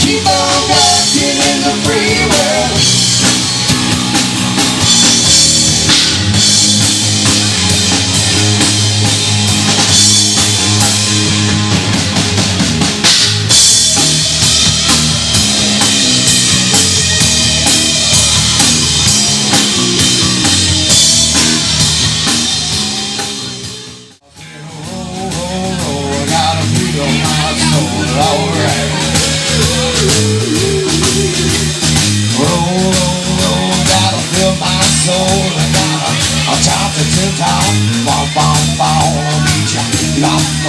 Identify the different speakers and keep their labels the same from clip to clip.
Speaker 1: Keep on rocking in the free world.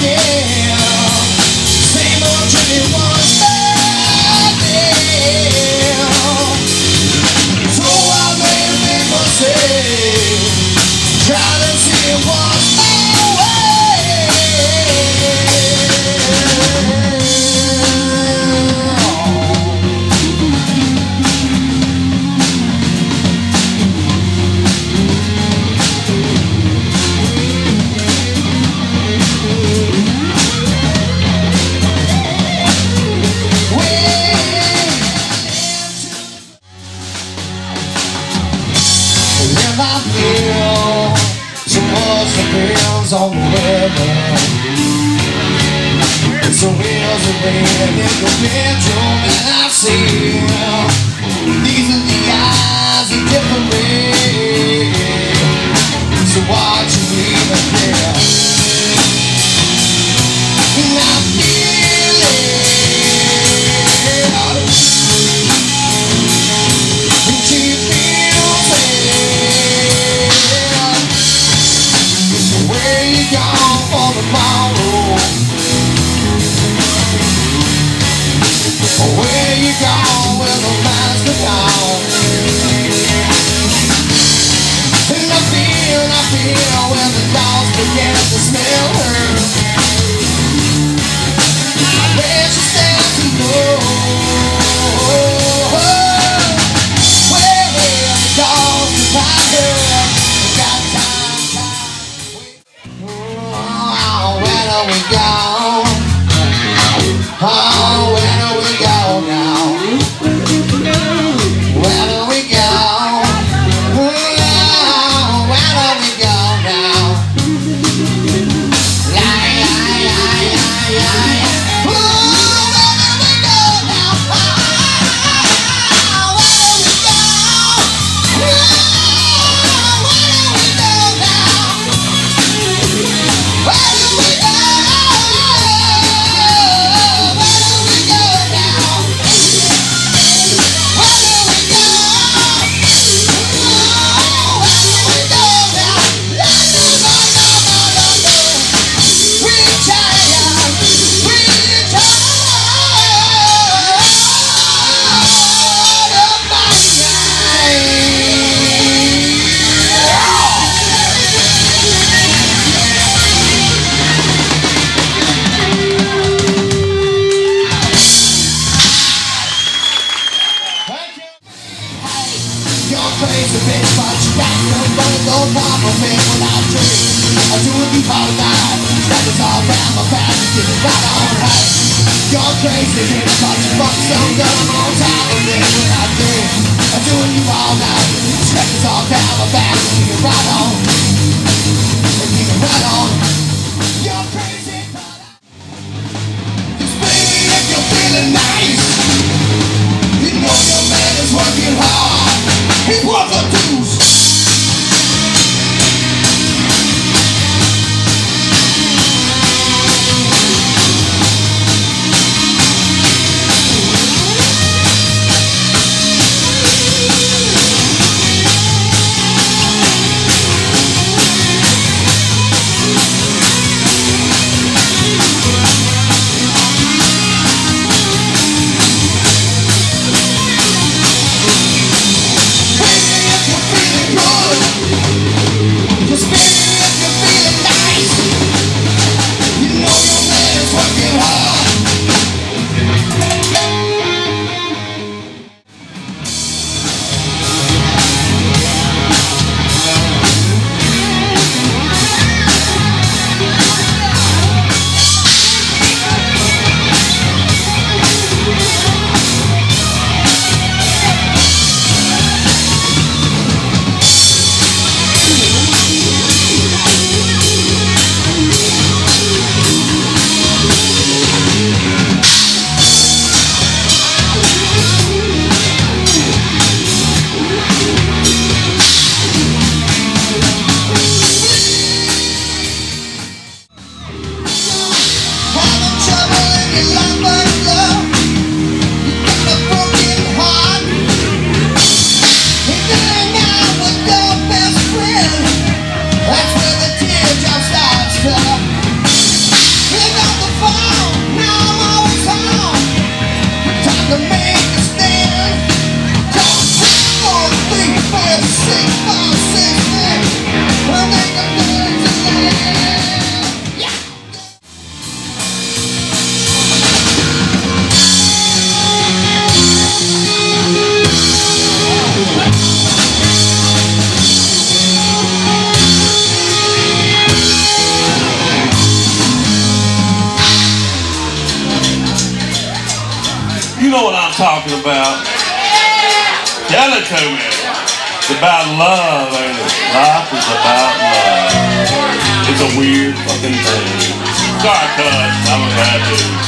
Speaker 1: Yeah. Eu me, I see. Oh! crazy bitch But you got no money, no problem Man, when I drink, I do it deep all night Stackers all around my back, get it right on high You're crazy bitch, but you fuck so dumb on top of me When I drink, I'm doing you all night Stackers all down my back, get it right on. Get it right on.
Speaker 2: Tell it. It's about love, ain't it? Life is about love. It's a weird fucking thing. Sorry, cuz. I'm a bad dude.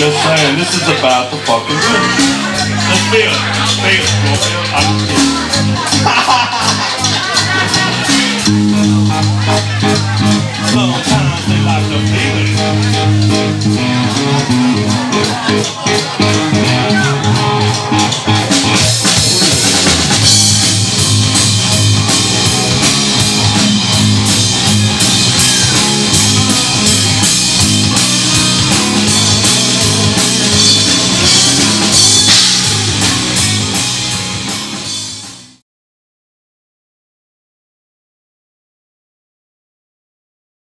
Speaker 2: Just saying, this is about the fucking truth. Let's feel it. Feel it. I'm Sometimes they like the feeling.